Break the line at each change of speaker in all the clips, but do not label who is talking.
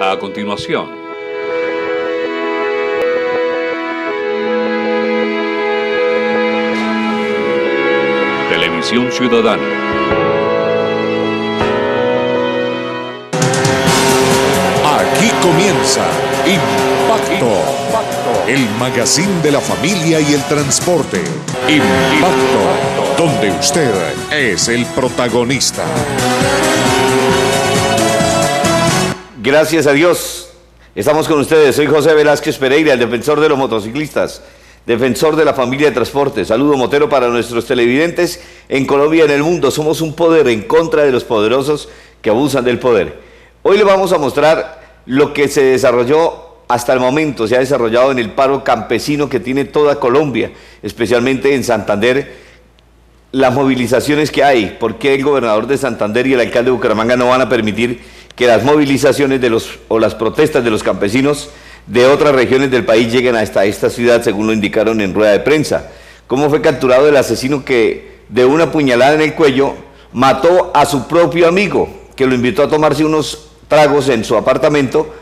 A continuación, Televisión Ciudadana.
Aquí comienza Impacto, el magazine de la familia y el transporte. Impacto, donde usted es el protagonista.
Gracias a Dios. Estamos con ustedes. Soy José Velázquez Pereira, el defensor de los motociclistas, defensor de la familia de transporte. Saludo motero para nuestros televidentes en Colombia y en el mundo. Somos un poder en contra de los poderosos que abusan del poder. Hoy le vamos a mostrar lo que se desarrolló hasta el momento, se ha desarrollado en el paro campesino que tiene toda Colombia, especialmente en Santander, las movilizaciones que hay, por qué el gobernador de Santander y el alcalde de Bucaramanga no van a permitir que las movilizaciones de los, o las protestas de los campesinos de otras regiones del país lleguen hasta esta ciudad, según lo indicaron en rueda de prensa. ¿Cómo fue capturado el asesino que de una puñalada en el cuello mató a su propio amigo, que lo invitó a tomarse unos tragos en su apartamento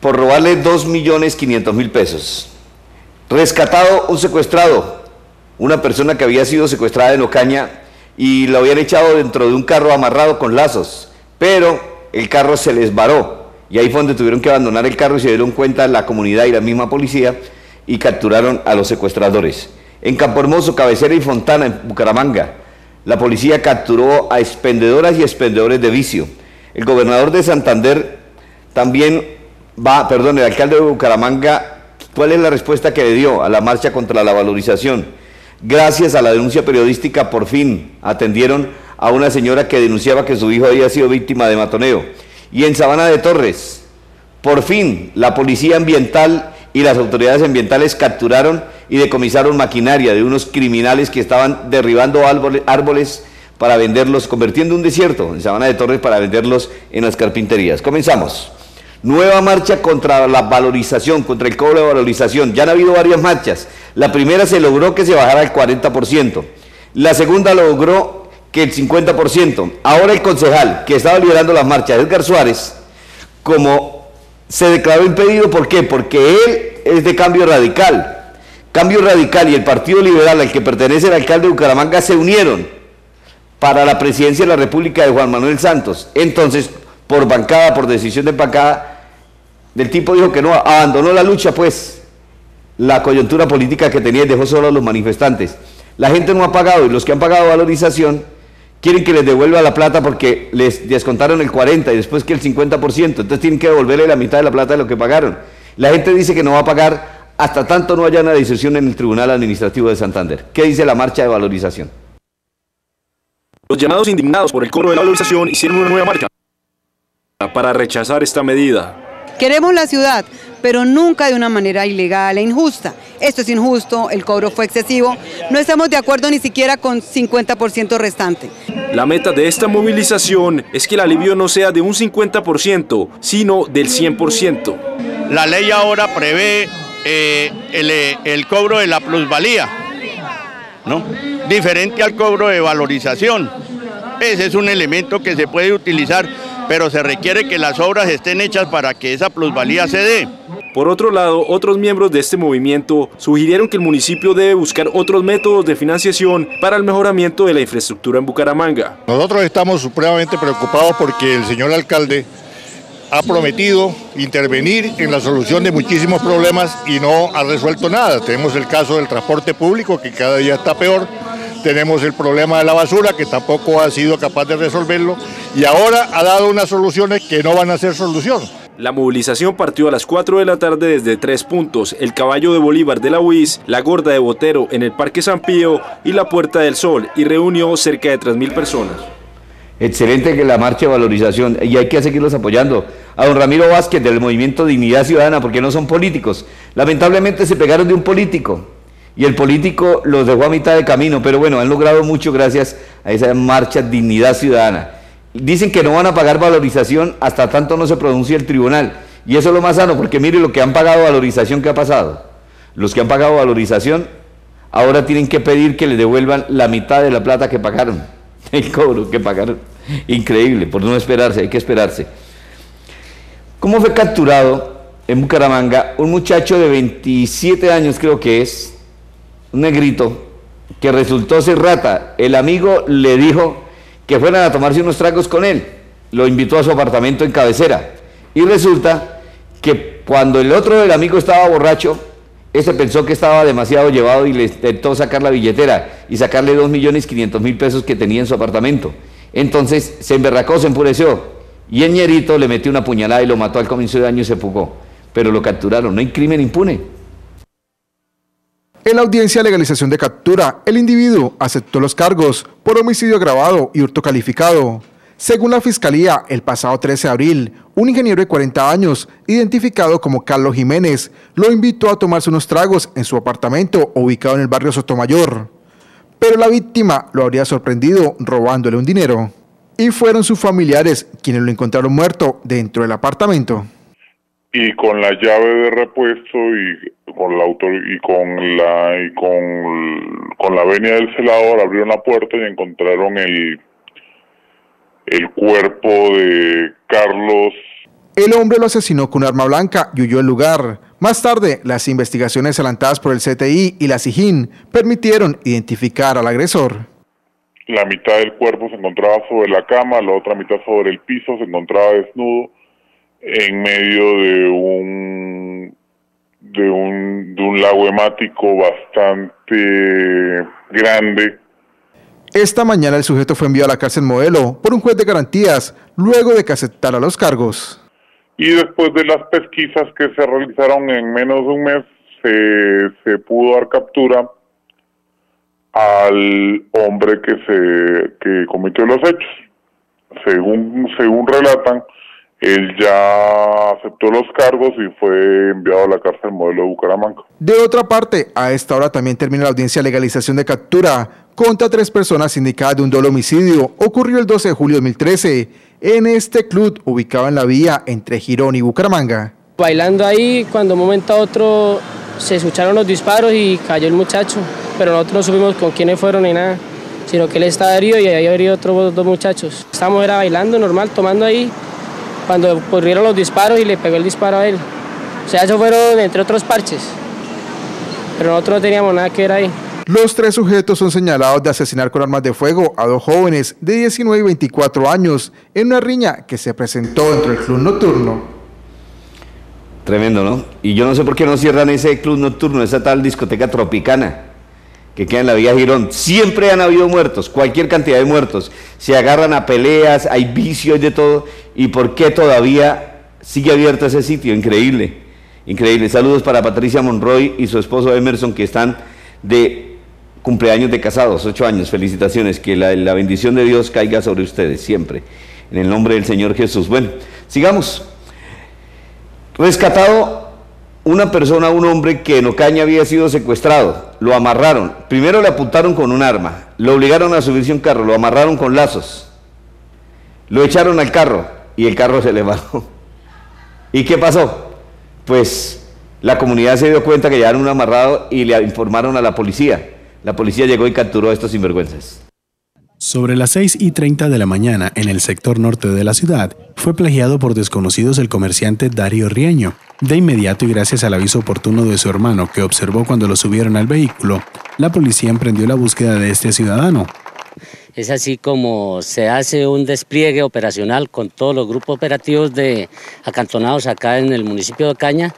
por robarle 2.500.000 pesos? Rescatado un secuestrado, una persona que había sido secuestrada en Ocaña y lo habían echado dentro de un carro amarrado con lazos pero el carro se les varó y ahí fue donde tuvieron que abandonar el carro y se dieron cuenta la comunidad y la misma policía y capturaron a los secuestradores. En Campo Hermoso, Cabecera y Fontana, en Bucaramanga, la policía capturó a expendedoras y expendedores de vicio. El gobernador de Santander también va, perdón, el alcalde de Bucaramanga, ¿cuál es la respuesta que le dio a la marcha contra la valorización? Gracias a la denuncia periodística, por fin atendieron a una señora que denunciaba que su hijo había sido víctima de matoneo. Y en Sabana de Torres, por fin, la policía ambiental y las autoridades ambientales capturaron y decomisaron maquinaria de unos criminales que estaban derribando árboles, para venderlos, convirtiendo un desierto en Sabana de Torres para venderlos en las carpinterías. Comenzamos. Nueva marcha contra la valorización, contra el cobro de valorización. Ya han habido varias marchas. La primera se logró que se bajara al 40%. La segunda logró que el 50%. Ahora el concejal que estaba liderando las marchas, Edgar Suárez, como se declaró impedido, ¿por qué? Porque él es de cambio radical. Cambio radical y el Partido Liberal al que pertenece el alcalde de Bucaramanga se unieron para la presidencia de la República de Juan Manuel Santos. Entonces, por bancada, por decisión de bancada, del tipo dijo que no, abandonó la lucha, pues, la coyuntura política que tenía y dejó solo a los manifestantes. La gente no ha pagado y los que han pagado valorización quieren que les devuelva la plata porque les descontaron el 40 y después que el 50%, entonces tienen que devolverle la mitad de la plata de lo que pagaron. La gente dice que no va a pagar hasta tanto no haya una decisión en el Tribunal Administrativo de Santander. ¿Qué dice la marcha de valorización?
Los llamados indignados por el cobro de la valorización hicieron una nueva marcha para rechazar esta medida.
Queremos la ciudad, pero nunca de una manera ilegal e injusta. Esto es injusto, el cobro fue excesivo, no estamos de acuerdo ni siquiera con 50% restante.
La meta de esta movilización es que el alivio no sea de un 50%, sino del 100%.
La ley ahora prevé eh, el, el, cobro de la plusvalía, ¿no? diferente al cobro de valorización. Ese es un elemento que se puede utilizar pero se requiere que las obras estén hechas para que esa plusvalía se dé.
Por otro lado, otros miembros de este movimiento sugirieron que el municipio debe buscar otros métodos de financiación para el mejoramiento de la infraestructura en Bucaramanga.
Nosotros estamos supremamente preocupados porque el señor alcalde ha prometido intervenir en la solución de muchísimos problemas y no ha resuelto nada. Tenemos el caso del transporte público que cada día está peor, tenemos el problema de la basura que tampoco ha sido capaz de resolverlo y ahora ha dado unas soluciones que no van a ser solución.
La movilización partió a las 4 de la tarde desde tres puntos, el Caballo de Bolívar de la UIS, la Gorda de Botero en el Parque San Pío y la Puerta del Sol y reunió cerca de 3.000 personas.
Excelente que la marcha de valorización y hay que seguirlos apoyando. A don Ramiro Vázquez del Movimiento Dignidad Ciudadana, porque no son políticos. Lamentablemente se pegaron de un político y el político los dejó a mitad de camino, pero bueno, han logrado mucho gracias a esa marcha Dignidad Ciudadana. Dicen que no van a pagar valorización hasta tanto no se pronuncie el tribunal. Y eso es lo más sano, porque mire lo que han pagado valorización, ¿qué ha pasado? Los que han pagado valorización ahora tienen que pedir que les devuelvan la mitad de la plata que pagaron, el cobro que pagaron. Increíble, por no esperarse, hay que esperarse. ¿Cómo fue capturado en Bucaramanga un muchacho de 27 años, creo que es, un negrito, que resultó ser rata? El amigo le dijo que fueran a tomarse unos tragos con él. Lo invitó a su apartamento en cabecera. Y resulta que cuando el otro del amigo estaba borracho, ese pensó que estaba demasiado llevado y le intentó sacar la billetera y sacarle 2.500.000 pesos que tenía en su apartamento. Entonces se emberracó, se enfureció y el ñerito le metió una puñalada y lo mató al comienzo de año y se fugó. Pero lo capturaron, no hay crimen impune.
En la audiencia de legalización de captura, el individuo aceptó los cargos por homicidio agravado y hurto calificado. Según la Fiscalía, el pasado 13 de abril, un ingeniero de 40 años, identificado como Carlos Jiménez, lo invitó a tomarse unos tragos en su apartamento ubicado en el barrio Sotomayor. Pero la víctima lo habría sorprendido robándole un dinero. Y fueron sus familiares quienes lo encontraron muerto dentro del apartamento.
Y con la llave de repuesto y con la autor y con la y con, con la venia del celador abrieron la puerta y encontraron el el cuerpo de Carlos.
El hombre lo asesinó con un arma blanca y huyó del lugar. Más tarde, las investigaciones adelantadas por el CTI y la SIJIN permitieron identificar al agresor.
La mitad del cuerpo se encontraba sobre la cama, la otra mitad sobre el piso, se encontraba desnudo en medio de un de un, de un lago hemático bastante grande
esta mañana el sujeto fue enviado a la cárcel modelo por un juez de garantías luego de que aceptara los cargos.
Y después de las pesquisas que se realizaron en menos de un mes, se, pudo dar captura al hombre que se que cometió los hechos. Según según relatan, él ya aceptó los cargos y fue enviado a la cárcel modelo de Bucaramanga.
De otra parte, a esta hora también termina la audiencia de legalización de captura contra tres personas indicadas de un doble homicidio. Ocurrió el 12 de julio de 2013 en este club ubicado en la vía entre Girón y Bucaramanga.
Bailando ahí, cuando un momento a otro se escucharon los disparos y cayó el muchacho, pero nosotros no supimos con quiénes fueron ni nada, sino que él estaba herido y había herido otros dos muchachos. Estábamos era bailando normal, tomando ahí, cuando ocurrieron los disparos y le pegó el disparo a él. O sea, eso fueron entre otros parches. Pero nosotros no teníamos nada que ver ahí.
Los tres sujetos son señalados de asesinar con armas de fuego a dos jóvenes de 19 y 24 años en una riña que se presentó dentro del club nocturno.
Tremendo, ¿no? Y yo no sé por qué no cierran ese club nocturno, esa tal discoteca tropicana que queda en la Vía Girón. Siempre han habido muertos, cualquier cantidad de muertos. Se agarran a peleas, hay vicios de todo. ¿Y por qué todavía sigue abierto ese sitio? Increíble, increíble. Saludos para Patricia Monroy y su esposo Emerson que están de cumpleaños de casados, ocho años. Felicitaciones, que la, la bendición de Dios caiga sobre ustedes siempre. En el nombre del Señor Jesús. Bueno, sigamos. Rescatado una persona, un hombre que en Ocaña había sido secuestrado, lo amarraron. Primero le apuntaron con un arma, lo obligaron a subirse a un carro, lo amarraron con lazos, lo echaron al carro y el carro se le bajó. ¿Y qué pasó? Pues la comunidad se dio cuenta que ya un amarrado y le informaron a la policía. La policía llegó y capturó a estos sinvergüenzas.
Sobre las 6 y 30 de la mañana, en el sector norte de la ciudad, fue plagiado por desconocidos el comerciante Darío Rieño. De inmediato y gracias al aviso oportuno de su hermano que observó cuando lo subieron al vehículo, la policía emprendió la búsqueda de este ciudadano.
Es así como se hace un despliegue operacional con todos los grupos operativos de acantonados acá en el municipio de Caña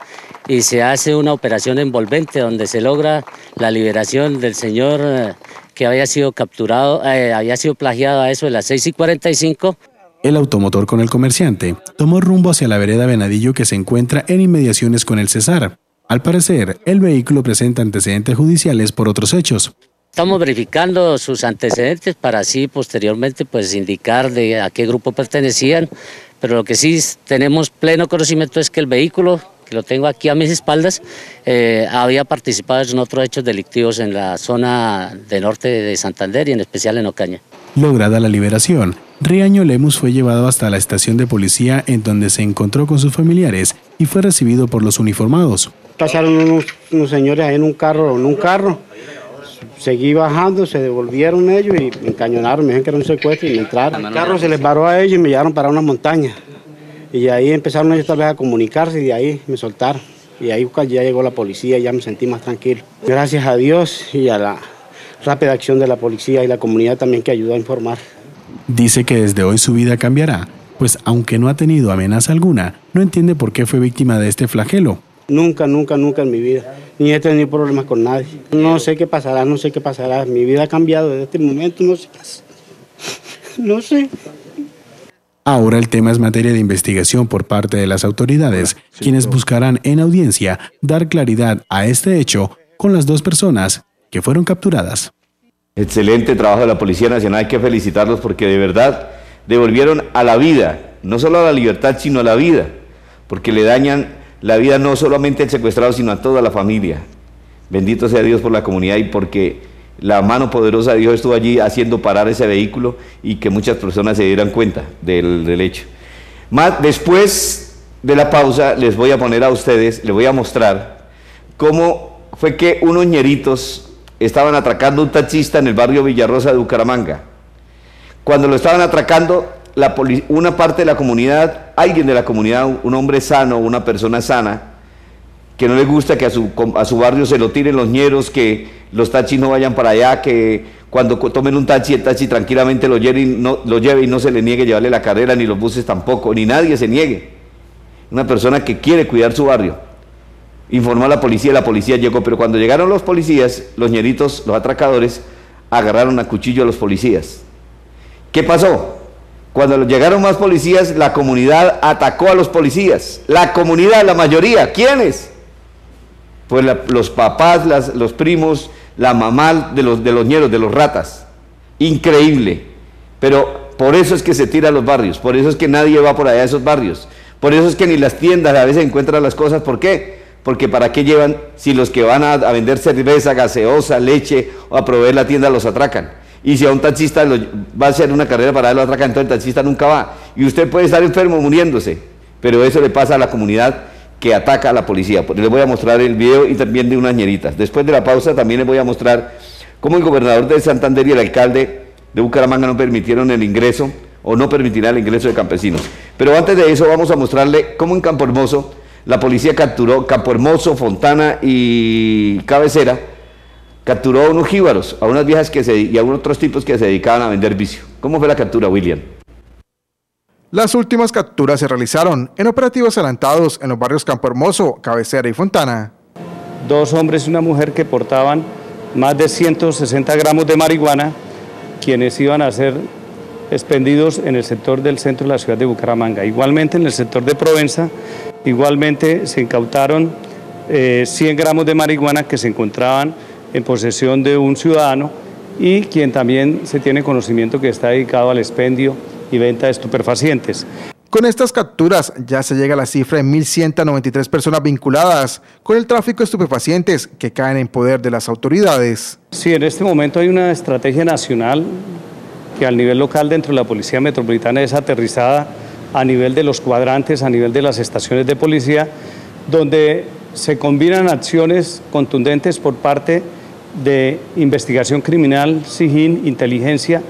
y se hace una operación envolvente donde se logra la liberación del señor eh, que había sido capturado, eh, había sido plagiado a eso de las 6 y 45.
El automotor con el comerciante tomó rumbo hacia la vereda Venadillo que se encuentra en inmediaciones con el Cesar. Al parecer, el vehículo presenta antecedentes judiciales por otros hechos.
Estamos verificando sus antecedentes para así posteriormente pues indicar de a qué grupo pertenecían, pero lo que sí tenemos pleno conocimiento es que el vehículo que lo tengo aquí a mis espaldas, eh, había participado en otros hechos delictivos en la zona de norte de Santander y en especial en Ocaña.
Lograda la liberación, Riaño Lemus fue llevado hasta la estación de policía en donde se encontró con sus familiares y fue recibido por los uniformados.
Pasaron unos, señores ahí en un carro, en un carro, seguí bajando, se devolvieron ellos y me encañonaron, me dijeron que era un secuestro y me entraron. El carro se les paró a ellos y me llevaron para una montaña Y ahí empezaron ellos tal vez a comunicarse y de ahí me soltaron. Y ahí ya llegó la policía, ya me sentí más tranquilo. Gracias a Dios y a la rápida acción de la policía y la comunidad también que ayudó a informar.
Dice que desde hoy su vida cambiará, pues aunque no ha tenido amenaza alguna, no entiende por qué fue víctima de este flagelo.
Nunca, nunca, nunca en mi vida. Ni he tenido problemas con nadie. No sé qué pasará, no sé qué pasará. Mi vida ha cambiado desde este momento, no sé. No sé.
Ahora el tema es materia de investigación por parte de las autoridades, quienes buscarán en audiencia dar claridad a este hecho con las dos personas que fueron capturadas.
Excelente trabajo de la Policía Nacional, hay que felicitarlos porque de verdad devolvieron a la vida, no solo a la libertad, sino a la vida, porque le dañan la vida no solamente al secuestrado, sino a toda la familia. Bendito sea Dios por la comunidad y porque la mano poderosa de Dios estuvo allí haciendo parar ese vehículo y que muchas personas se dieran cuenta del, hecho. Más, después de la pausa les voy a poner a ustedes, les voy a mostrar cómo fue que unos ñeritos estaban atracando un taxista en el barrio Villarrosa de Bucaramanga. Cuando lo estaban atracando, una parte de la comunidad, alguien de la comunidad, un hombre sano, una persona sana, que no le gusta que a su, a su barrio se lo tiren los ñeros, que los taxis no vayan para allá, que cuando tomen un taxi, el taxi tranquilamente lo lleve, y no, lo lleve y no se le niegue llevarle la carrera, ni los buses tampoco, ni nadie se niegue. Una persona que quiere cuidar su barrio. Informó a la policía, la policía llegó, pero cuando llegaron los policías, los ñeritos, los atracadores, agarraron a cuchillo a los policías. ¿Qué pasó? Cuando llegaron más policías, la comunidad atacó a los policías. La comunidad, la mayoría. ¿Quiénes? pues los papás, los primos, la mamá de los, de los ñeros, de los ratas. Increíble. Pero por eso es que se tira a los barrios, por eso es que nadie va por allá a esos barrios, por eso es que ni las tiendas a veces encuentran las cosas. ¿Por qué? Porque para qué llevan si los que van a, vender cerveza, gaseosa, leche o a proveer la tienda los atracan. Y si a un taxista va a hacer una carrera para él lo atracan, entonces el taxista nunca va. Y usted puede estar enfermo muriéndose, pero eso le pasa a la comunidad que ataca a la policía. Les voy a mostrar el video y también de unas ñeritas. Después de la pausa también les voy a mostrar cómo el gobernador de Santander y el alcalde de Bucaramanga no permitieron el ingreso o no permitirán el ingreso de campesinos. Pero antes de eso vamos a mostrarle cómo en Campo Hermoso la policía capturó Campo Hermoso, Fontana y Cabecera, capturó a unos jíbaros, a unas viejas que se, y a unos otros tipos que se dedicaban a vender vicio. ¿Cómo fue la captura, William?
Las últimas capturas se realizaron en operativos adelantados en los barrios Campo Hermoso, Cabecera y Fontana.
Dos hombres y una mujer que portaban más de 160 gramos de marihuana, quienes iban a ser expendidos en el sector del centro de la ciudad de Bucaramanga. Igualmente en el sector de Provenza, igualmente se incautaron 100 eh, gramos de marihuana que se encontraban en posesión de un ciudadano y quien también se tiene conocimiento que está dedicado al expendio y venta de estupefacientes.
Con estas capturas ya se llega a la cifra de 1.193 personas vinculadas con el tráfico de estupefacientes que caen en poder de las autoridades.
Sí, en este momento hay una estrategia nacional que al nivel local dentro de la Policía Metropolitana es aterrizada a nivel de los cuadrantes, a nivel de las estaciones de policía, donde se combinan acciones contundentes por parte de investigación criminal, SIGIN, inteligencia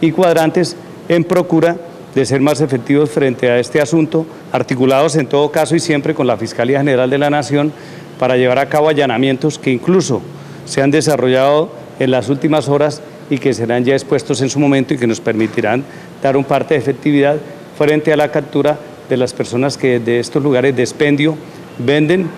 y cuadrantes en procura de ser más efectivos frente a este asunto, articulados en todo caso y siempre con la Fiscalía General de la Nación para llevar a cabo allanamientos que incluso se han desarrollado en las últimas horas y que serán ya expuestos en su momento y que nos permitirán dar un parte de efectividad frente a la captura de las personas que de estos lugares de expendio venden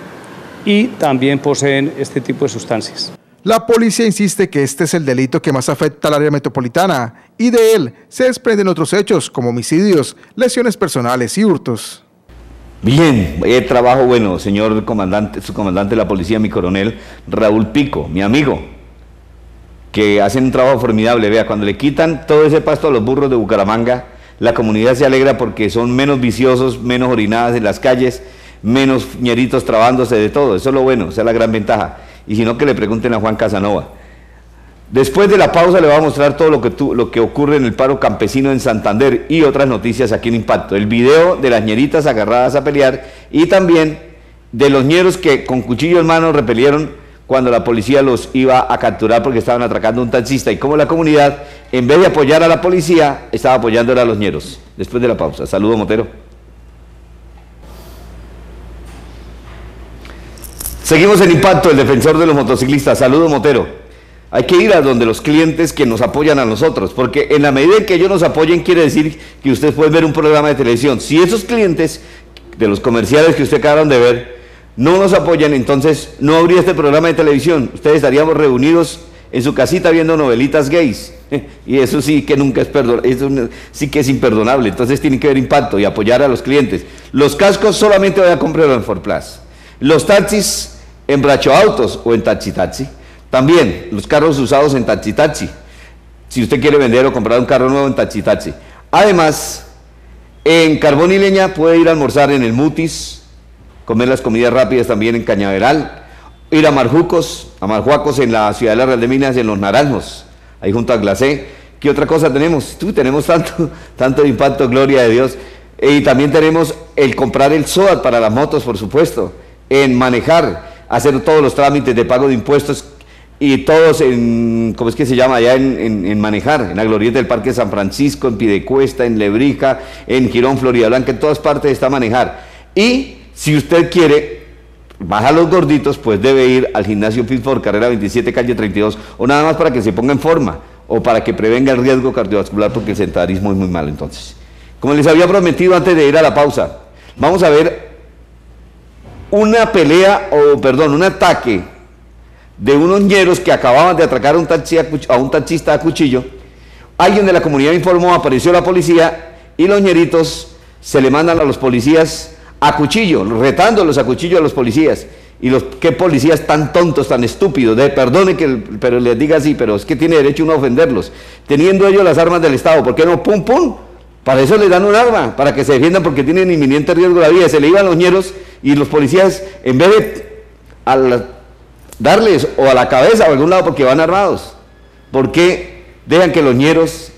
y también poseen este tipo de sustancias.
La policía insiste que este es el delito que más afecta al área metropolitana y de él se desprenden otros hechos como homicidios, lesiones personales y hurtos.
Bien, el trabajo bueno, señor comandante, su comandante de la policía, mi coronel Raúl Pico, mi amigo, que hacen un trabajo formidable. Vea, cuando le quitan todo ese pasto a los burros de Bucaramanga, la comunidad se alegra porque son menos viciosos, menos orinadas en las calles, menos ñeritos trabándose de todo. Eso es lo bueno, esa es la gran ventaja y si no que le pregunten a Juan Casanova. Después de la pausa le voy a mostrar todo lo que, lo que ocurre en el paro campesino en Santander y otras noticias aquí en Impacto. El video de las ñeritas agarradas a pelear y también de los ñeros que con cuchillo en mano repelieron cuando la policía los iba a capturar porque estaban atracando a un taxista y cómo la comunidad, en vez de apoyar a la policía, estaba apoyándola a los ñeros. Después de la pausa. Saludo, motero. Seguimos en impacto, el defensor de los motociclistas. Saludo, motero. Hay que ir a donde los clientes que nos apoyan a nosotros, porque en la medida en que ellos nos apoyen quiere decir que usted puede ver un programa de televisión. Si esos clientes de los comerciales que usted acabaron de ver no nos apoyan, entonces no habría este programa de televisión. Ustedes estaríamos reunidos en su casita viendo novelitas gays. Y eso sí que nunca es perdonable, eso sí que es imperdonable. Entonces tienen que ver impacto y apoyar a los clientes. Los cascos solamente voy a comprarlo en Forplas. Los taxis en Bracho Autos o en Taxi Taxi. También los carros usados en Taxi Taxi. Si usted quiere vender o comprar un carro nuevo en Taxi Taxi. Además, en Carbón y Leña puede ir a almorzar en el Mutis, comer las comidas rápidas también en Cañaveral, ir a Marjucos, a Marjuacos en la ciudad de la Real de Minas, en Los Naranjos, ahí junto a Glacé. ¿Qué otra cosa tenemos? Tú, tenemos tanto, tanto impacto, gloria de Dios. Y también tenemos el comprar el SOAT para las motos, por supuesto, en manejar, hacer todos los trámites de pago de impuestos y todos en, ¿cómo es que se llama? Allá en, manejar, en la glorieta del Parque San Francisco, en Pidecuesta, en Lebrija, en Girón, Florida Blanca, en todas partes está manejar. Y si usted quiere bajar los gorditos, pues debe ir al gimnasio Fitfor, carrera 27, calle 32, o nada más para que se ponga en forma, o para que prevenga el riesgo cardiovascular, porque el sentarismo es muy malo entonces. Como les había prometido antes de ir a la pausa, vamos a ver una pelea, o perdón, un ataque de unos ñeros que acababan de atracar a un, a un taxista a cuchillo. Alguien de la comunidad informó, apareció la policía y los ñeritos se le mandan a los policías a cuchillo, retándolos a cuchillo a los policías. Y los qué policías tan tontos, tan estúpidos, de, perdone que pero les diga así, pero es que tiene derecho uno a ofenderlos. Teniendo ellos las armas del Estado, ¿por qué no? Pum, pum. Para eso les dan un arma, para que se defiendan porque tienen inminente riesgo de la vida. Se le iban los ñeros y los policías, en vez de darles o a la cabeza o a algún lado porque van armados, ¿por qué dejan que los ñeros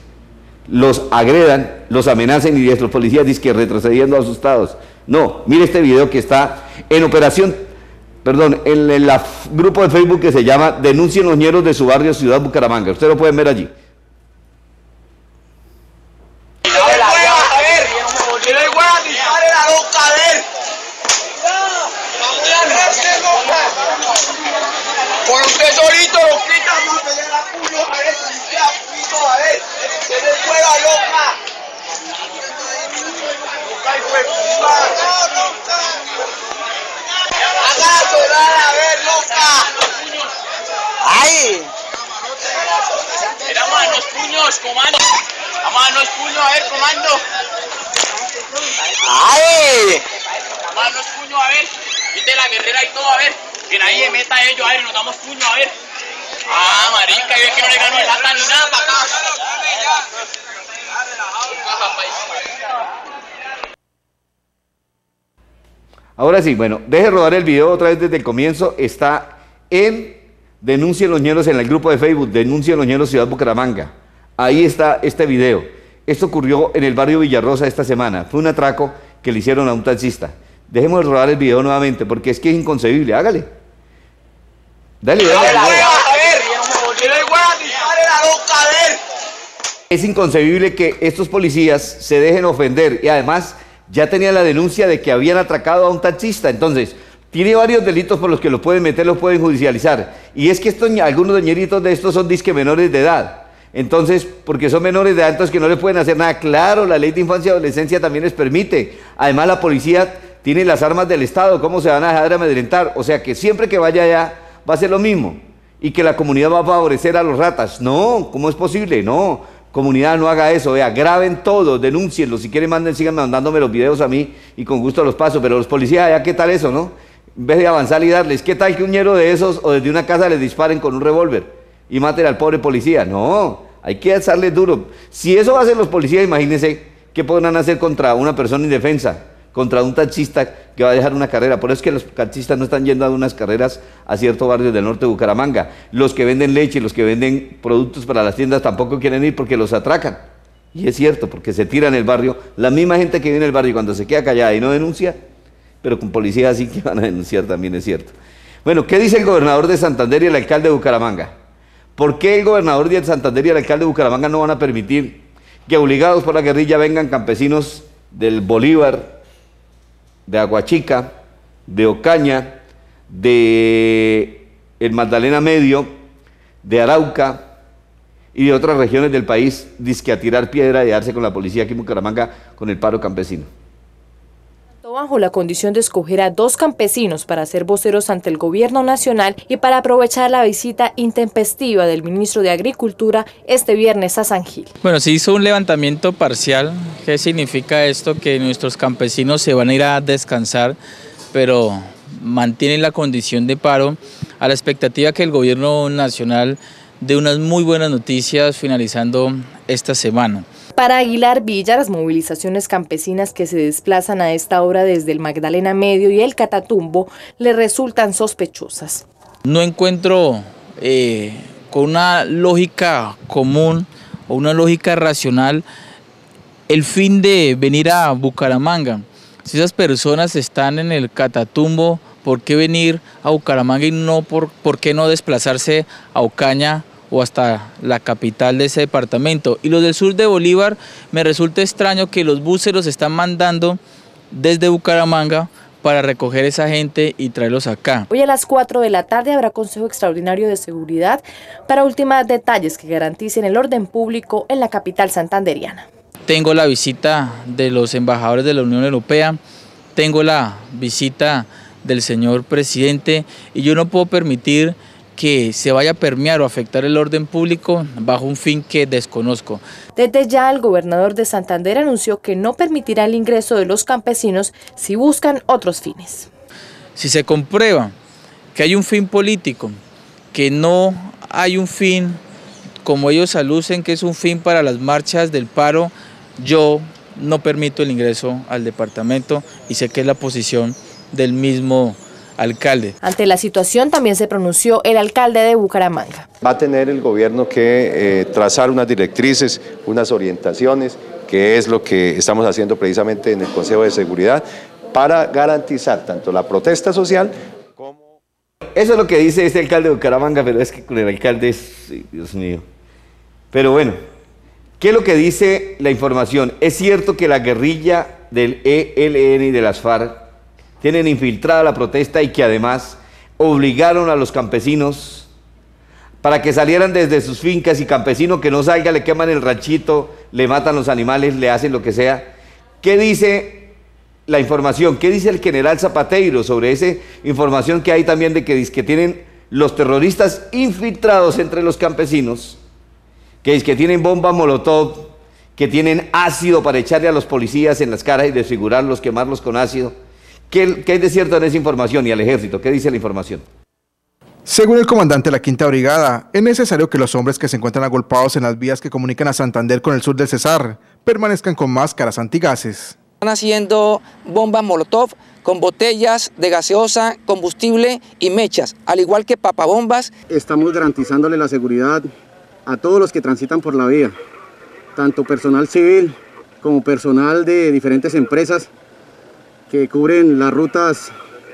los agredan, los amenacen y los policías dicen que retrocediendo asustados? No, mire este video que está en operación, perdón, en el grupo de Facebook que se llama Denuncien los ñeros de su barrio Ciudad Bucaramanga. Ustedes lo pueden ver allí.
Loca y fue Haga sonar a ver, loca. ¡Ay!
Era manos, puños, comando. A manos, puños, a ver, comando.
¡Ay!
A manos, puños, a ver. Viste la guerrera y todo, a ver. Que nadie meta a ellos, a ver, nos damos puño, a ver. Ah, marica, y ves que no le ganó el lata ni nada para acá.
Ahora sí, bueno, deje rodar el video otra vez desde el comienzo. Está en Denuncien los Ñeros en el grupo de Facebook, Denuncien los Ñeros Ciudad Bucaramanga. Ahí está este video. Esto ocurrió en el barrio Villarrosa esta semana. Fue un atraco que le hicieron a un taxista. Dejemos de rodar el video nuevamente porque es que es inconcebible. Hágale. Dale, dale. dale. Es inconcebible que estos policías se dejen ofender y además ya tenían la denuncia de que habían atracado a un taxista. Entonces, tiene varios delitos por los que los pueden meter, los pueden judicializar. Y es que algunos doñeritos de estos son disque menores de edad. Entonces, porque son menores de edad, entonces que no le pueden hacer nada. Claro, la ley de infancia y adolescencia también les permite. Además, la policía tiene las armas del Estado. ¿Cómo se van a dejar de amedrentar? O sea, que siempre que vaya allá va a ser lo mismo y que la comunidad va a favorecer a los ratas. No, ¿cómo es posible? No, comunidad no haga eso, vea, graben todo, denúncienlo, si quieren manden, sigan mandándome los videos a mí y con gusto los paso, pero los policías allá, ¿qué tal eso, no? En vez de avanzar y darles, ¿qué tal que un ñero de esos o desde una casa les disparen con un revólver y maten al pobre policía? No, hay que alzarles duro. Si eso hacen los policías, imagínense qué podrán hacer contra una persona indefensa contra un taxista que va a dejar una carrera. Por eso es que los taxistas no están yendo a unas carreras a ciertos barrios del norte de Bucaramanga. Los que venden leche, los que venden productos para las tiendas tampoco quieren ir porque los atracan. Y es cierto, porque se tira en el barrio. La misma gente que viene en el barrio cuando se queda callada y no denuncia, pero con policías así que van a denunciar también es cierto. Bueno, ¿qué dice el gobernador de Santander y el alcalde de Bucaramanga? ¿Por qué el gobernador de Santander y el alcalde de Bucaramanga no van a permitir que obligados por la guerrilla vengan campesinos del Bolívar, de Aguachica, de Ocaña, de el Magdalena Medio, de Arauca y de otras regiones del país, disque a tirar piedra y darse con la policía aquí en Bucaramanga con el paro campesino
bajo la condición de escoger a dos campesinos para ser voceros ante el gobierno nacional y para aprovechar la visita intempestiva del ministro de Agricultura este viernes a San Gil.
Bueno, se hizo un levantamiento parcial. ¿Qué significa esto? Que nuestros campesinos se van a ir a descansar, pero mantienen la condición de paro a la expectativa que el gobierno nacional dé unas muy buenas noticias finalizando esta semana.
Para Aguilar Villa, las movilizaciones campesinas que se desplazan a esta hora desde el Magdalena Medio y el Catatumbo le resultan sospechosas.
No encuentro eh, con una lógica común o una lógica racional el fin de venir a Bucaramanga. Si esas personas están en el Catatumbo, ¿por qué venir a Bucaramanga y no por, por qué no desplazarse a Ocaña o hasta la capital de ese departamento. Y los del sur de Bolívar, me resulta extraño que los buses los están mandando desde Bucaramanga para recoger esa gente y traerlos acá.
Hoy a las 4 de la tarde habrá Consejo Extraordinario de Seguridad para ultimar detalles que garanticen el orden público en la capital santanderiana.
Tengo la visita de los embajadores de la Unión Europea, tengo la visita del señor presidente y yo no puedo permitir que se vaya a permear o afectar el orden público bajo un fin que desconozco.
Desde ya el gobernador de Santander anunció que no permitirá el ingreso de los campesinos si buscan otros fines.
Si se comprueba que hay un fin político, que no hay un fin como ellos alucen que es un fin para las marchas del paro, yo no permito el ingreso al departamento y sé que es la posición del mismo alcalde.
Ante la situación también se pronunció el alcalde de Bucaramanga.
Va a tener el gobierno que eh, trazar unas directrices, unas orientaciones, que es lo que estamos haciendo precisamente en el Consejo de Seguridad, para garantizar tanto la protesta social como...
Eso es lo que dice este alcalde de Bucaramanga, pero es que con el alcalde es... Dios mío. Pero bueno, ¿qué es lo que dice la información? Es cierto que la guerrilla del ELN y de las FARC tienen infiltrada la protesta y que además obligaron a los campesinos para que salieran desde sus fincas y campesino que no salga, le queman el ranchito, le matan los animales, le hacen lo que sea. ¿Qué dice la información? ¿Qué dice el general Zapateiro sobre esa información que hay también de que, que tienen los terroristas infiltrados entre los campesinos? Que, que tienen bomba molotov, que tienen ácido para echarle a los policías en las caras y desfigurarlos, quemarlos con ácido ¿Qué, hay de cierto en esa información y al ejército? ¿Qué dice la información?
Según el comandante de la Quinta Brigada, es necesario que los hombres que se encuentran agolpados en las vías que comunican a Santander con el sur del Cesar permanezcan con máscaras antigases.
Están haciendo bombas Molotov con botellas de gaseosa, combustible y mechas, al igual que papabombas.
Estamos garantizándole la seguridad a todos los que transitan por la vía, tanto personal civil como personal de diferentes empresas que cubren las rutas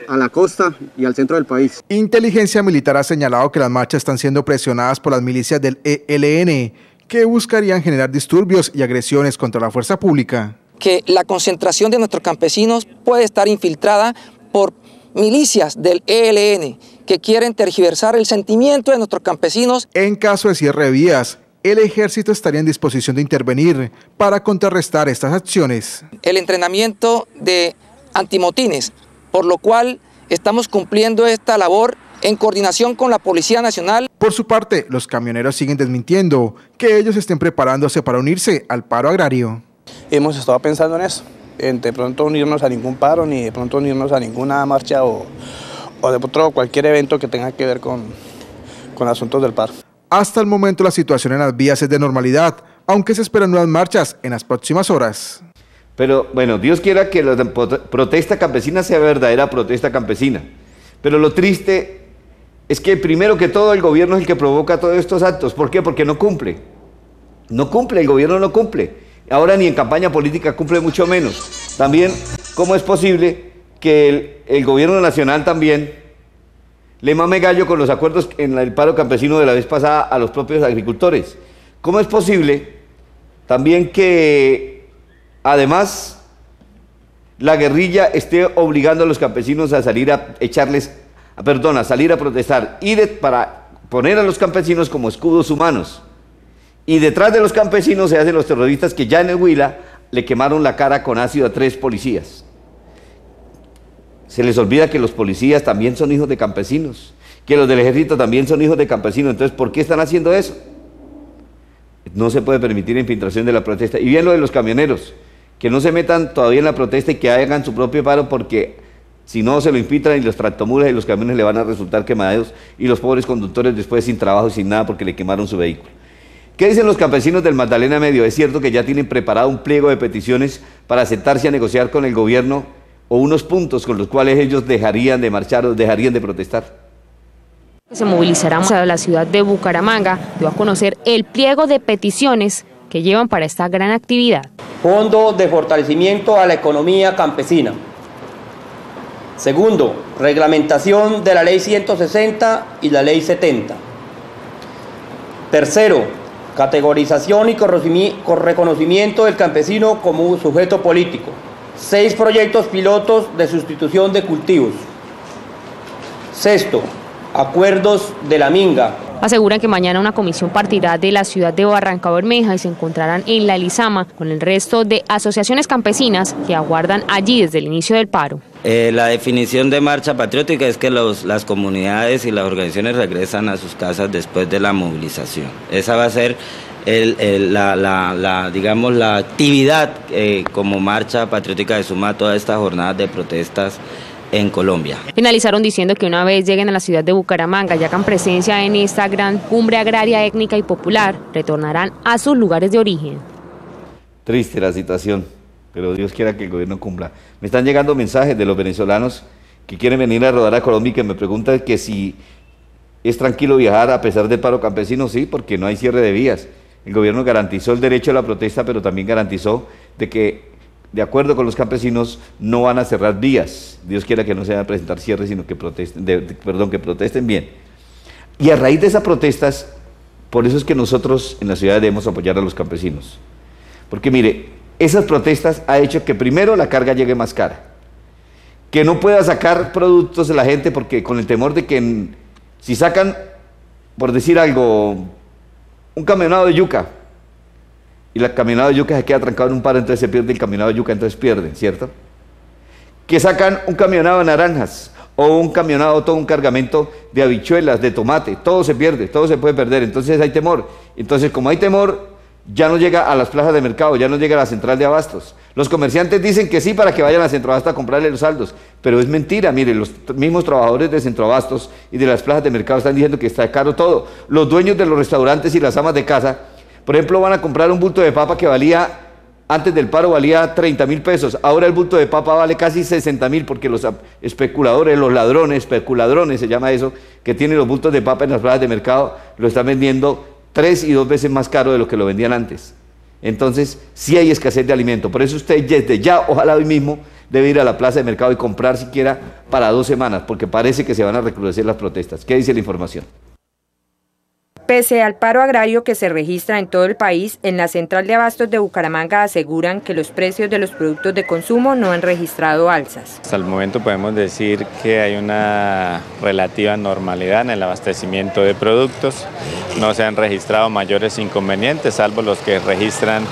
a la costa y al centro del país.
Inteligencia Militar ha señalado que las marchas están siendo presionadas por las milicias del ELN, que buscarían generar disturbios y agresiones contra la fuerza pública.
Que la concentración de nuestros campesinos puede estar infiltrada por milicias del ELN que quieren tergiversar el sentimiento de nuestros campesinos.
En caso de cierre de vías, el ejército estaría en disposición de intervenir para contrarrestar estas acciones.
El entrenamiento de antimotines, por lo cual estamos cumpliendo esta labor en coordinación con la Policía Nacional.
Por su parte, los camioneros siguen desmintiendo que ellos estén preparándose para unirse al paro agrario.
Hemos estado pensando en eso, en de pronto unirnos a ningún paro, ni de pronto unirnos a ninguna marcha o, de pronto cualquier evento que tenga que ver con, con asuntos del paro.
Hasta el momento la situación en las vías es de normalidad, aunque se esperan nuevas marchas en las próximas horas.
Pero bueno, Dios quiera que la protesta campesina sea verdadera protesta campesina. Pero lo triste es que primero que todo el gobierno es el que provoca todos estos actos. ¿Por qué? Porque no cumple. No cumple, el gobierno no cumple. Ahora ni en campaña política cumple mucho menos. También, ¿cómo es posible que el, gobierno nacional también le mame gallo con los acuerdos en el paro campesino de la vez pasada a los propios agricultores? ¿Cómo es posible también que Además, la guerrilla esté obligando a los campesinos a salir a echarles perdón, a salir a protestar y para poner a los campesinos como escudos humanos. Y detrás de los campesinos se hacen los terroristas que ya en el Huila le quemaron la cara con ácido a tres policías. Se les olvida que los policías también son hijos de campesinos, que los del ejército también son hijos de campesinos. Entonces, ¿por qué están haciendo eso? No se puede permitir infiltración de la protesta. Y bien lo de los camioneros, que no se metan todavía en la protesta y que hagan su propio paro porque si no se lo infiltran y los tractomulas y los camiones le van a resultar quemados y los pobres conductores después sin trabajo y sin nada porque le quemaron su vehículo. ¿Qué dicen los campesinos del Magdalena Medio? Es cierto que ya tienen preparado un pliego de peticiones para aceptarse a negociar con el gobierno o unos puntos con los cuales ellos dejarían de marchar o dejarían de protestar.
Se movilizará a la ciudad de Bucaramanga, dio a conocer el pliego de peticiones que llevan para esta gran actividad.
Fondo de fortalecimiento a la economía campesina. Segundo, reglamentación de la ley 160 y la ley 70. Tercero, categorización y reconocimiento del campesino como un sujeto político. Seis proyectos pilotos de sustitución de cultivos. Sexto, acuerdos de la Minga.
Aseguran que mañana una comisión partirá de la ciudad de Barranca Bermeja y se encontrarán en la Elizama con el resto de asociaciones campesinas que aguardan allí desde el inicio del paro.
Eh, la definición de marcha patriótica es que las comunidades y las organizaciones regresan a sus casas después de la movilización. Esa va a ser la, digamos, la actividad eh, como marcha patriótica de suma todas estas jornadas de protestas en Colombia.
Finalizaron diciendo que una vez lleguen a la ciudad de Bucaramanga y hagan presencia en esta gran cumbre agraria, étnica y popular, retornarán a sus lugares de origen.
Triste la situación, pero Dios quiera que el gobierno cumpla. Me están llegando mensajes de los venezolanos que quieren venir a rodar a Colombia y que me preguntan que si es tranquilo viajar a pesar del paro campesino, sí, porque no hay cierre de vías. El gobierno garantizó el derecho a la protesta, pero también garantizó de que de acuerdo con los campesinos, no van a cerrar vías. Dios quiera que no se vayan a presentar cierres, sino que protesten, perdón, que protesten bien. Y a raíz de esas protestas, por eso es que nosotros en la ciudad debemos apoyar a los campesinos. Porque mire, esas protestas ha hecho que primero la carga llegue más cara, que no pueda sacar productos de la gente porque con el temor de que si sacan, por decir algo, un camionado de yuca, y el caminado de yuca se queda trancado en un paro, entonces se pierde el caminado de yuca, entonces pierden, ¿cierto? Que sacan un camionado de naranjas o un camionado, todo un cargamento de habichuelas, de tomate, todo se pierde, todo se puede perder, entonces hay temor. Entonces, como hay temor, ya no llega a las plazas de mercado, ya no llega a la central de abastos. Los comerciantes dicen que sí para que vayan a Centro Abastos a comprarle los saldos, pero es mentira, mire, los mismos trabajadores de Centro Abastos y de las plazas de mercado están diciendo que está caro todo. Los dueños de los restaurantes y las amas de casa por ejemplo, van a comprar un bulto de papa que valía, antes del paro valía 30 mil pesos. Ahora el bulto de papa vale casi 60 mil porque los especuladores, los ladrones, especuladrones se llama eso, que tienen los bultos de papa en las plazas de mercado, lo están vendiendo tres y dos veces más caro de lo que lo vendían antes. Entonces, sí hay escasez de alimento. Por eso usted desde ya, ojalá hoy mismo, debe ir a la plaza de mercado y comprar siquiera para dos semanas, porque parece que se van a recrudecer las protestas. ¿Qué dice la información?
Pese al paro agrario que se registra en todo el país, en la central de abastos de Bucaramanga aseguran que los precios de los productos de consumo no han registrado alzas.
Hasta el momento podemos decir que hay una relativa normalidad en el abastecimiento de productos. No se han registrado mayores inconvenientes, salvo los que registran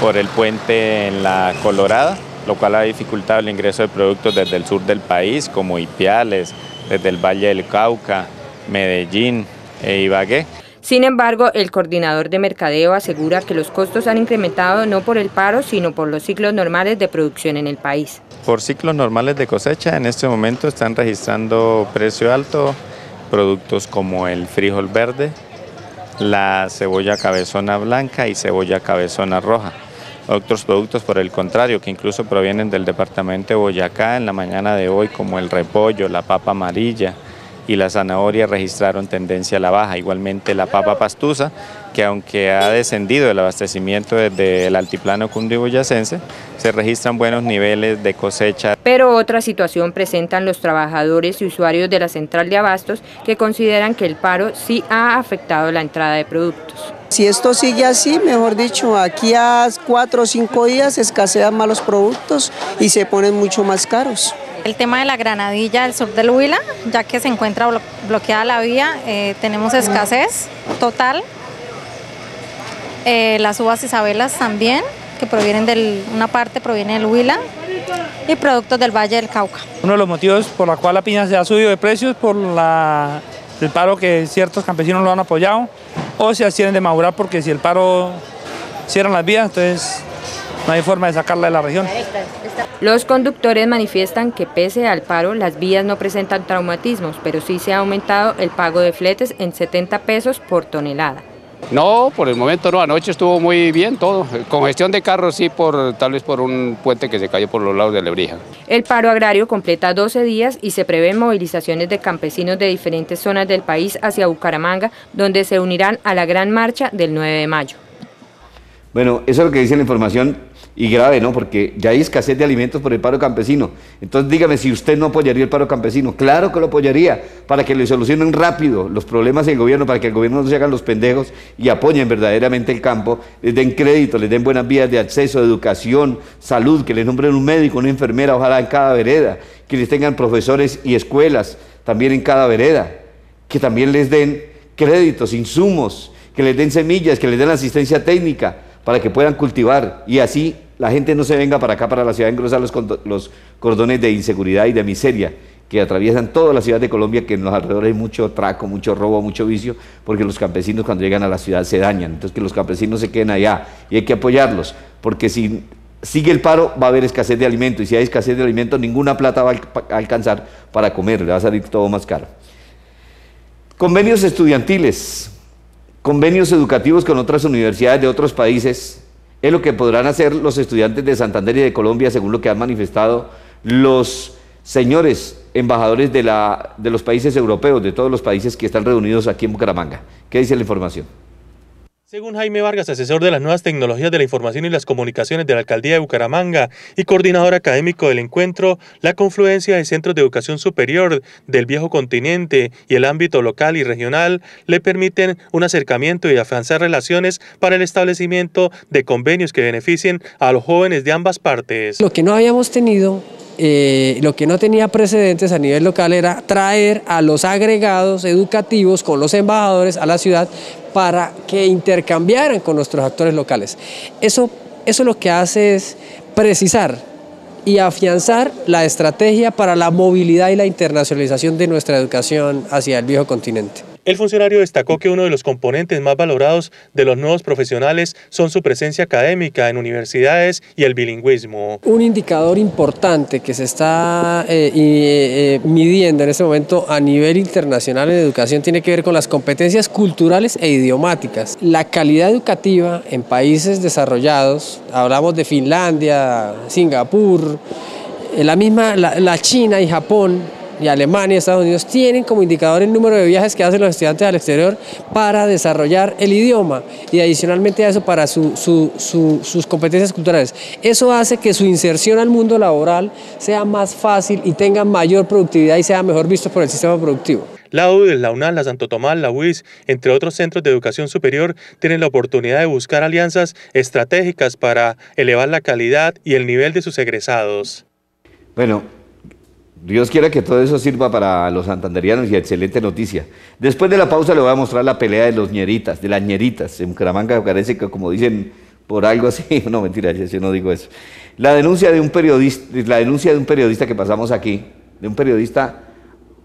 por el puente en la Colorada, lo cual ha dificultado el ingreso de productos desde el sur del país, como Ipiales, desde el Valle del Cauca, Medellín, e Ibagué.
Sin embargo, el coordinador de mercadeo asegura que los costos han incrementado no por el paro, sino por los ciclos normales de producción en el país.
Por ciclos normales de cosecha, en este momento están registrando precio alto productos como el frijol verde, la cebolla cabezona blanca y cebolla cabezona roja. Otros productos, por el contrario, que incluso provienen del departamento de Boyacá en la mañana de hoy, como el repollo, la papa amarilla, y la zanahoria registraron tendencia a la baja. Igualmente la papa pastusa, que aunque ha descendido el abastecimiento desde el altiplano cundiboyacense, se registran buenos niveles de cosecha.
Pero otra situación presentan los trabajadores y usuarios de la central de abastos que consideran que el paro sí ha afectado la entrada de productos.
Si esto sigue así, mejor dicho, aquí a cuatro o cinco días escasean más los productos y se ponen mucho más caros.
El tema de la granadilla del sur del Huila, ya que se encuentra bloqueada la vía, eh, tenemos escasez total. Eh, las uvas Isabelas también, que provienen de una parte proviene del Huila y productos del Valle del Cauca.
Uno de los motivos por la cual la piña se ha subido de precios por el paro que ciertos campesinos lo han apoyado o se abstienen de madurar porque si el paro cierran las vías, entonces no hay forma de sacarla de la región.
Los conductores manifiestan que pese al paro, las vías no presentan traumatismos, pero sí se ha aumentado el pago de fletes en 70 pesos por tonelada.
No, por el momento no, anoche estuvo muy bien todo. Congestión de carros sí, por, tal vez por un puente que se cayó por los lados de Lebrija.
El paro agrario completa 12 días y se prevén movilizaciones de campesinos de diferentes zonas del país hacia Bucaramanga, donde se unirán a la gran marcha del 9 de mayo.
Bueno, eso es lo que dice la información y grave, ¿no? Porque ya hay escasez de alimentos por el paro campesino. Entonces dígame si usted no apoyaría el paro campesino. Claro que lo apoyaría, para que le solucionen rápido los problemas del gobierno, para que el gobierno no se hagan los pendejos y apoyen verdaderamente el campo, les den crédito, les den buenas vías de acceso, educación, salud, que les nombren un médico, una enfermera, ojalá en cada vereda, que les tengan profesores y escuelas también en cada vereda, que también les den créditos, insumos, que les den semillas, que les den asistencia técnica para que puedan cultivar y así la gente no se venga para acá, para la ciudad, a engrosar los, los cordones de inseguridad y de miseria que atraviesan toda la ciudad de Colombia, que en los alrededores hay mucho traco, mucho robo, mucho vicio, porque los campesinos cuando llegan a la ciudad se dañan. Entonces que los campesinos se queden allá y hay que apoyarlos, porque si sigue el paro va a haber escasez de alimentos y si hay escasez de alimentos ninguna plata va a alcanzar para comer, le va a salir todo más caro. Convenios estudiantiles convenios educativos con otras universidades de otros países, es lo que podrán hacer los estudiantes de Santander y de Colombia, según lo que han manifestado los señores embajadores de, la, de los países europeos, de todos los países que están reunidos aquí en Bucaramanga. ¿Qué dice la información?
Según Jaime Vargas, asesor de las nuevas tecnologías de la información y las comunicaciones de la Alcaldía de Bucaramanga y coordinador académico del encuentro, la confluencia de centros de educación superior del viejo continente y el ámbito local y regional le permiten un acercamiento y afianzar relaciones para el establecimiento de convenios que beneficien a los jóvenes de ambas partes.
Lo que no habíamos tenido eh, lo que no tenía precedentes a nivel local era traer a los agregados educativos con los embajadores a la ciudad para que intercambiaran con nuestros actores locales. Eso, eso lo que hace es precisar y afianzar la estrategia para la movilidad y la internacionalización de nuestra educación hacia el viejo continente.
El funcionario destacó que uno de los componentes más valorados de los nuevos profesionales son su presencia académica en universidades y el bilingüismo.
Un indicador importante que se está eh, eh, midiendo en este momento a nivel internacional en educación tiene que ver con las competencias culturales e idiomáticas. La calidad educativa en países desarrollados, hablamos de Finlandia, Singapur, eh, la misma la China y Japón, y Alemania y Estados Unidos tienen como indicador el número de viajes que hacen los estudiantes al exterior para desarrollar el idioma y adicionalmente a eso para sus competencias culturales. Eso hace que su inserción al mundo laboral sea más fácil y tenga mayor productividad y sea mejor visto por el sistema productivo.
La UDES, la UNAM, la Santo Tomás, la UIS, entre otros centros de educación superior, tienen la oportunidad de buscar alianzas estratégicas para elevar la calidad y el nivel de sus egresados.
Bueno, Dios quiera que todo eso sirva para los santanderianos y excelente noticia. Después de la pausa le voy a mostrar la pelea de los ñeritas, de las ñeritas. En Bucaramanga parece que como dicen por algo así, no mentira, yo no digo eso. La denuncia de un periodista, la denuncia de un periodista que pasamos aquí, de un periodista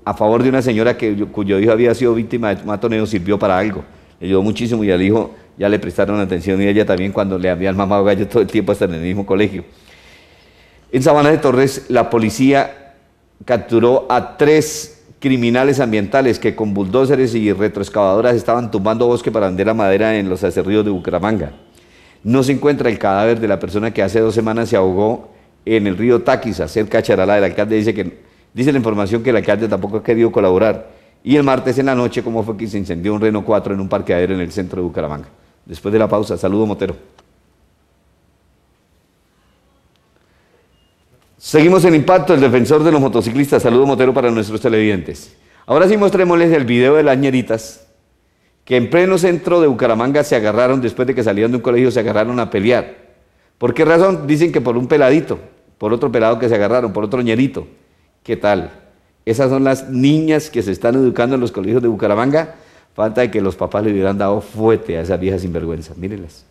a favor de una señora que, cuyo hijo había sido víctima de matoneo sirvió para algo. Le ayudó muchísimo y al hijo ya le prestaron atención y ella también cuando le habían mamado gallo todo el tiempo hasta en el mismo colegio. En Sabana de Torres, la policía capturó a tres criminales ambientales que con bulldozers y retroexcavadoras estaban tumbando bosque para vender la madera en los acerríos de Bucaramanga. No se encuentra el cadáver de la persona que hace dos semanas se ahogó en el río Táquiza, cerca de Charalá. El alcalde dice que dice la información que el alcalde tampoco ha querido colaborar. Y el martes en la noche, ¿cómo fue que se incendió un Renault 4 en un parqueadero en el centro de Bucaramanga? Después de la pausa, saludo Motero. Seguimos en Impacto, el defensor de los motociclistas. Saludo Motero para nuestros televidentes. Ahora sí mostrémosles el video de las ñeritas que en pleno centro de Bucaramanga se agarraron, después de que salieron de un colegio, se agarraron a pelear. ¿Por qué razón? Dicen que por un peladito, por otro pelado que se agarraron, por otro ñerito, ¿Qué tal? Esas son las niñas que se están educando en los colegios de Bucaramanga. Falta de que los papás le hubieran dado fuete a esas viejas sinvergüenzas. Mírenlas.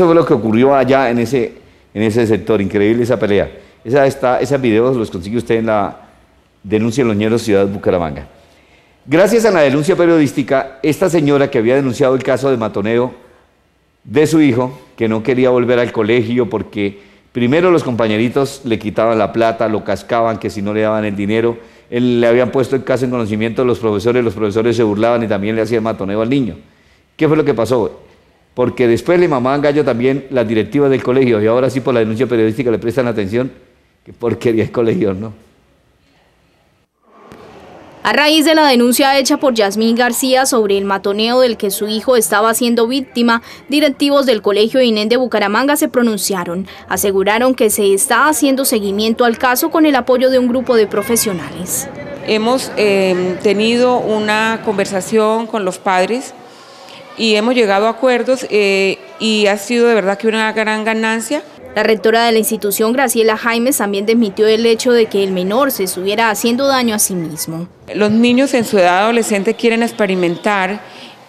Eso fue lo que ocurrió allá en ese, en ese sector, increíble esa pelea. Esa está, esos videos los consigue usted en la denuncia de Loñeros Ciudad Bucaramanga. Gracias a la denuncia periodística, esta señora que había denunciado el caso de matoneo de su hijo, que no quería volver al colegio porque primero los compañeritos le quitaban la plata, lo cascaban, que si no le daban el dinero, él, le habían puesto el caso en conocimiento de los profesores, los profesores se burlaban y también le hacían matoneo al niño. ¿Qué fue lo que pasó? Porque después le mamaban gallo también las directivas del colegio y ahora sí por la denuncia periodística le prestan atención, que porquería es colegio, ¿no?
A raíz de la denuncia hecha por Yasmín García sobre el matoneo del que su hijo estaba siendo víctima, directivos del Colegio INEN de Bucaramanga se pronunciaron. Aseguraron que se está haciendo seguimiento al caso con el apoyo de un grupo de profesionales.
Hemos eh, tenido una conversación con los padres y hemos llegado a acuerdos eh, y ha sido de verdad que una gran ganancia.
La rectora de la institución, Graciela Jaimes, también desmitió el hecho de que el menor se estuviera haciendo daño a sí mismo.
Los niños en su edad adolescente quieren experimentar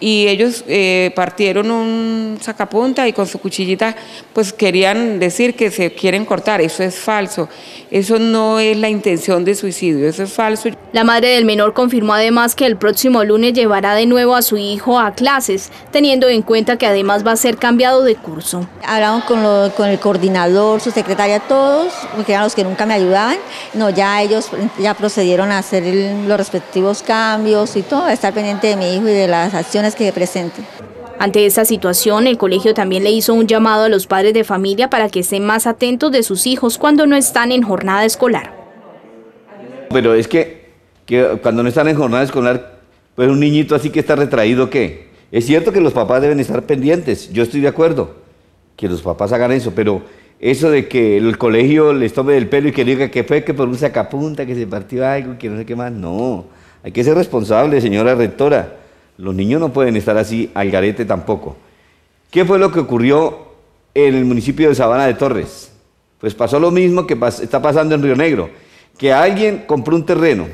y ellos eh, partieron un sacapunta y con su cuchillita pues querían decir que se quieren cortar. Eso es falso. Eso no es la intención de suicidio, eso es falso.
La madre del menor confirmó además que el próximo lunes llevará de nuevo a su hijo a clases, teniendo en cuenta que además va a ser cambiado de curso.
Hablamos con, con el coordinador, su secretaria, todos, porque eran los que nunca me ayudaban. No, ya ellos ya procedieron a hacer los respectivos cambios y todo, a estar pendiente de mi hijo y de las acciones que presente.
Ante esta situación, el colegio también le hizo un llamado a los padres de familia para que estén más atentos de sus hijos cuando no están en jornada escolar.
Pero es que, que cuando no están en jornada escolar, pues un niñito así que está retraído, ¿qué? Es cierto que los papás deben estar pendientes, yo estoy de acuerdo, que los papás hagan eso, pero eso de que el colegio les tome del pelo y que diga que fue que por un sacapunta, que se partió algo, que no sé qué más, no, hay que ser responsable, señora rectora. Los niños no pueden estar así al garete tampoco. ¿Qué fue lo que ocurrió en el municipio de Sabana de Torres? Pues pasó lo mismo que está pasando en Río Negro, que alguien compró un terreno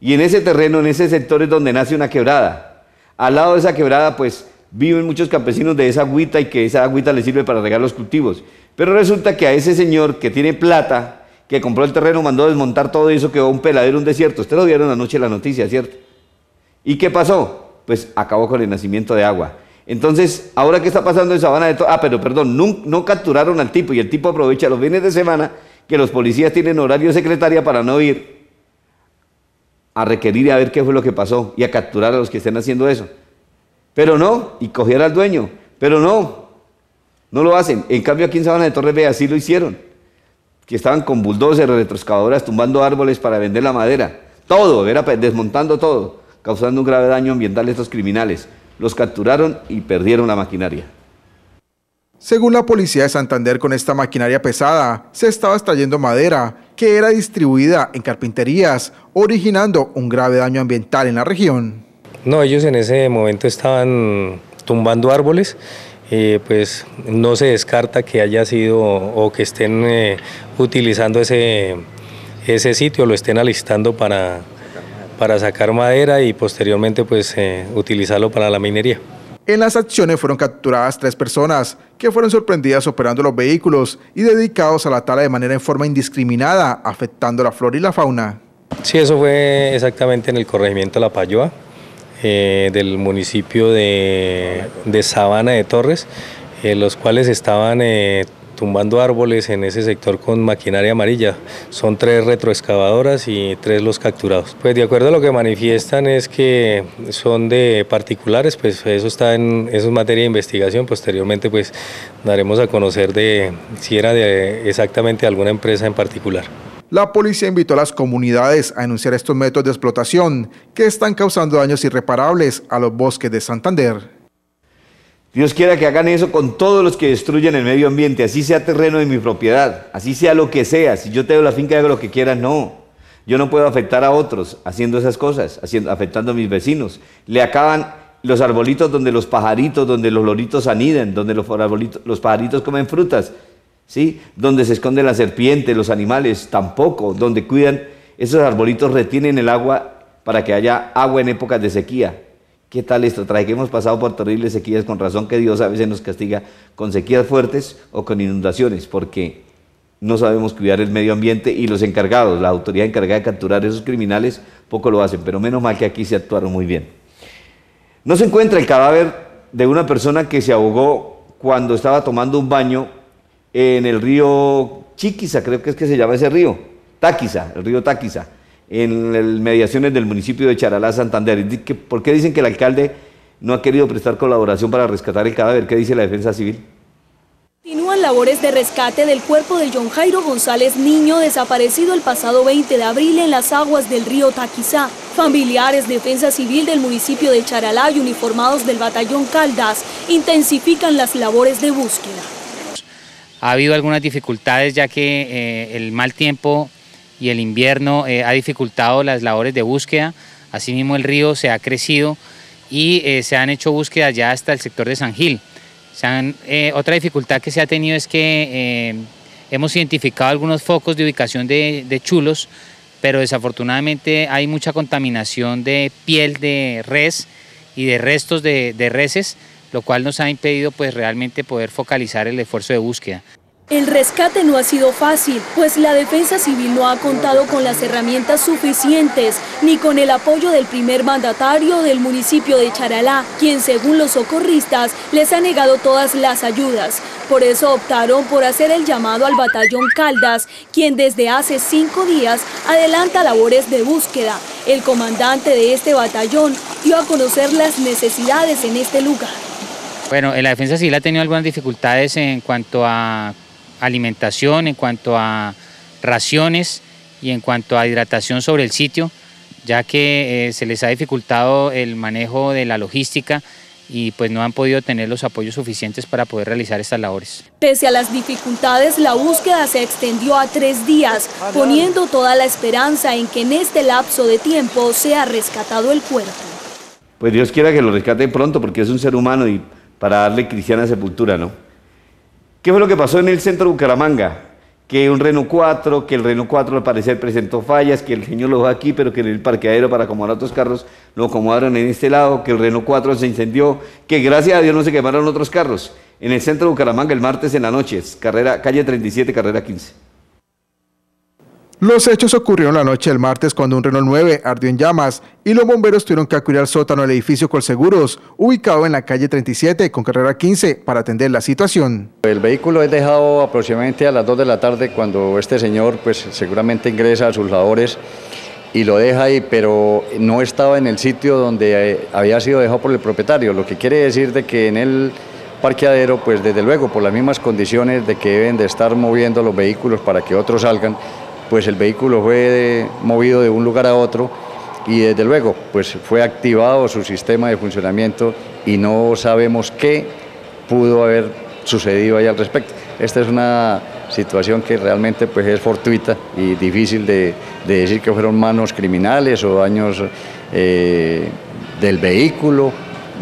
y en ese terreno, en ese sector es donde nace una quebrada. Al lado de esa quebrada, pues viven muchos campesinos de esa agüita y que esa agüita les sirve para regar los cultivos. Pero resulta que a ese señor que tiene plata, que compró el terreno, mandó desmontar todo eso quedó un peladero, un desierto. Ustedes lo vieron anoche la noticia, ¿cierto? ¿Y qué pasó? Pues acabó con el nacimiento de agua. Entonces, ahora qué está pasando en Sabana de Torres? Ah, pero perdón, no, capturaron al tipo y el tipo aprovecha los fines de semana que los policías tienen horario de secretaria para no ir a requerir y a ver qué fue lo que pasó y a capturar a los que estén haciendo eso. Pero no, y coger al dueño. Pero no, no lo hacen. En cambio aquí en Sabana de Torres, ve, así lo hicieron. Que estaban con bulldozers, retroexcavadoras, tumbando árboles para vender la madera. Todo, era desmontando todo causando un grave daño ambiental a estos criminales. Los capturaron y perdieron la maquinaria.
Según la policía de Santander, con esta maquinaria pesada se estaba extrayendo madera que era distribuida en carpinterías, originando un grave daño ambiental en la región.
No, ellos en ese momento estaban tumbando árboles, eh, pues no se descarta que haya sido o que estén eh, utilizando ese, ese sitio, lo estén alistando para, para sacar madera y posteriormente pues eh, utilizarlo para la minería.
En las acciones fueron capturadas tres personas que fueron sorprendidas operando los vehículos y dedicados a la tala de manera en forma indiscriminada, afectando la flora y la fauna.
Sí, eso fue exactamente en el corregimiento La Payoa, eh, del municipio de, de, Sabana de Torres, eh, los cuales estaban eh, tumbando árboles en ese sector con maquinaria amarilla. Son tres retroexcavadoras y tres los capturados. Pues de acuerdo a lo que manifiestan es que son de particulares, pues eso está en eso es materia de investigación. Posteriormente pues daremos a conocer de si era de exactamente alguna empresa en particular.
La policía invitó a las comunidades a denunciar estos métodos de explotación que están causando daños irreparables a los bosques de Santander.
Dios quiera que hagan eso con todos los que destruyen el medio ambiente, así sea terreno de mi propiedad, así sea lo que sea. Si yo tengo la finca, hago lo que quiera, no. Yo no puedo afectar a otros haciendo esas cosas, afectando a mis vecinos. Le acaban los arbolitos donde los pajaritos, donde los loritos anidan, donde los, arbolitos, los pajaritos comen frutas, ¿sí? Donde se esconden las serpientes, los animales, tampoco. Donde cuidan, esos arbolitos retienen el agua para que haya agua en épocas de sequía. ¿Qué tal esto? Trae que hemos pasado por terribles sequías, con razón que Dios a veces nos castiga con sequías fuertes o con inundaciones, porque no sabemos cuidar el medio ambiente y los encargados, la autoridad encargada de capturar a esos criminales, poco lo hacen, pero menos mal que aquí se actuaron muy bien. No se encuentra el cadáver de una persona que se ahogó cuando estaba tomando un baño en el río Chiquiza, creo que es que se llama ese río, Táquiza, el río Táquiza en las mediaciones del municipio de Charalá, Santander. ¿Por qué dicen que el alcalde no ha querido prestar colaboración para rescatar el cadáver? ¿Qué dice la defensa civil?
Continúan labores de rescate del cuerpo de John Jairo González Niño, desaparecido el pasado 20 de abril en las aguas del río Taquizá. Familiares, defensa civil del municipio de Charalá y uniformados del batallón Caldas intensifican las labores de búsqueda.
Ha habido algunas dificultades ya que eh, el mal tiempo y el invierno eh, ha dificultado las labores de búsqueda. Asimismo el río se ha crecido y eh, se han hecho búsquedas ya hasta el sector de San Gil. Eh, otra dificultad que se ha tenido es que hemos identificado algunos focos de ubicación de, chulos, pero desafortunadamente hay mucha contaminación de piel de res y de restos de, de reses, lo cual nos ha impedido pues realmente poder focalizar el esfuerzo de búsqueda.
El rescate no ha sido fácil, pues la defensa civil no ha contado con las herramientas suficientes ni con el apoyo del primer mandatario del municipio de Charalá, quien según los socorristas les ha negado todas las ayudas. Por eso optaron por hacer el llamado al batallón Caldas, quien desde hace cinco días adelanta labores de búsqueda. El comandante de este batallón dio a conocer las necesidades en este lugar.
Bueno, la defensa civil ha tenido algunas dificultades en cuanto a alimentación, en cuanto a raciones y en cuanto a hidratación sobre el sitio, ya que eh, se les ha dificultado el manejo de la logística y pues no han podido tener los apoyos suficientes para poder realizar estas labores.
Pese a las dificultades, la búsqueda se extendió a tres días, poniendo toda la esperanza en que en este lapso de tiempo sea rescatado el cuerpo.
Pues Dios quiera que lo rescate pronto porque es un ser humano y para darle cristiana sepultura, ¿no? ¿Qué fue lo que pasó en el centro de Bucaramanga? Que un Renault 4, que el Renault 4 al parecer presentó fallas, que el señor lo dejó aquí, pero que en el parqueadero para acomodar otros carros lo acomodaron en este lado, que el Renault 4 se incendió, que gracias a Dios no se quemaron otros carros. En el centro de Bucaramanga el martes en la noche, carrera, calle 37, carrera 15.
Los hechos ocurrieron la noche del martes cuando un Renault 9 ardió en llamas y los bomberos tuvieron que acudir al sótano del edificio Colseguros, ubicado en la calle 37 con carrera 15, para atender la situación.
El vehículo es dejado aproximadamente a las 2 de la tarde cuando este señor pues seguramente ingresa a sus labores y lo deja ahí, pero no estaba en el sitio donde eh, había sido dejado por el propietario, lo que quiere decir de que en el parqueadero, pues desde luego por las mismas condiciones de que deben de estar moviendo los vehículos para que otros salgan, pues el vehículo fue movido de un lugar a otro y desde luego pues fue activado su sistema de funcionamiento y no sabemos qué pudo haber sucedido ahí al respecto. Esta es una situación que realmente pues es fortuita y difícil de, decir que fueron manos criminales o daños eh, del vehículo,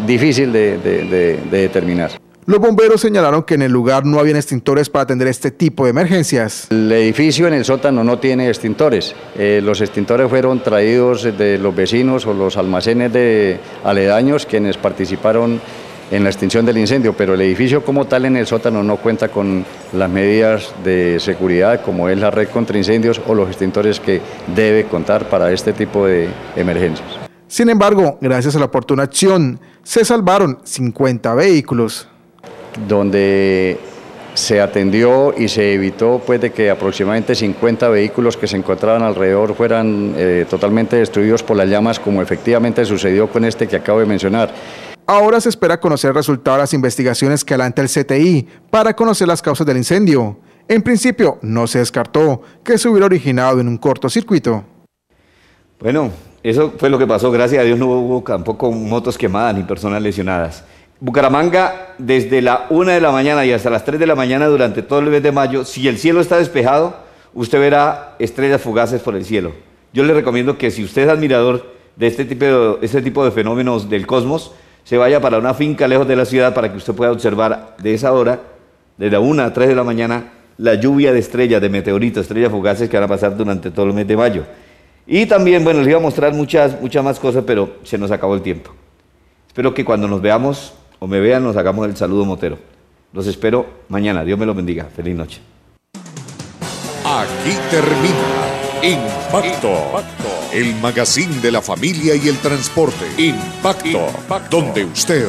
difícil de determinar.
Los bomberos señalaron que en el lugar no habían extintores para atender este tipo de emergencias.
El edificio en el sótano no tiene extintores. Eh, los extintores fueron traídos de los vecinos o los almacenes de aledaños quienes participaron en la extinción del incendio, pero el edificio como tal en el sótano no cuenta con las medidas de seguridad como es la red contra incendios o los extintores que debe contar para este tipo de emergencias.
Sin embargo, gracias a la oportuna acción, se salvaron 50 vehículos.
Donde se atendió y se evitó pues, de que aproximadamente 50 vehículos que se encontraban alrededor fueran eh, totalmente destruidos por las llamas, como efectivamente sucedió con este que acabo de mencionar.
Ahora se espera conocer el resultado de las investigaciones que adelanta el CTI para conocer las causas del incendio. En principio, no se descartó que se hubiera originado en un cortocircuito.
Bueno, eso fue lo que pasó. Gracias a Dios no hubo tampoco motos quemadas ni personas lesionadas. Bucaramanga, desde la 1 de la mañana y hasta las 3 de la mañana durante todo el mes de mayo, si el cielo está despejado, usted verá estrellas fugaces por el cielo. Yo le recomiendo que si usted es admirador de este tipo de, este tipo de fenómenos del cosmos, se vaya para una finca lejos de la ciudad para que usted pueda observar de esa hora, desde la 1 a 3 de la mañana, la lluvia de estrellas, de meteoritos, estrellas fugaces que van a pasar durante todo el mes de mayo. Y también, bueno, les iba a mostrar muchas, muchas más cosas, pero se nos acabó el tiempo. Espero que cuando nos veamos o me vean, nos hagamos el saludo motero. Los espero mañana. Dios me los bendiga. Feliz noche.
Aquí termina Impacto, el magazine de la familia y el transporte. Impacto, donde usted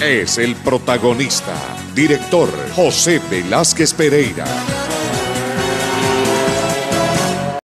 es el protagonista. Director José Velázquez Pereira.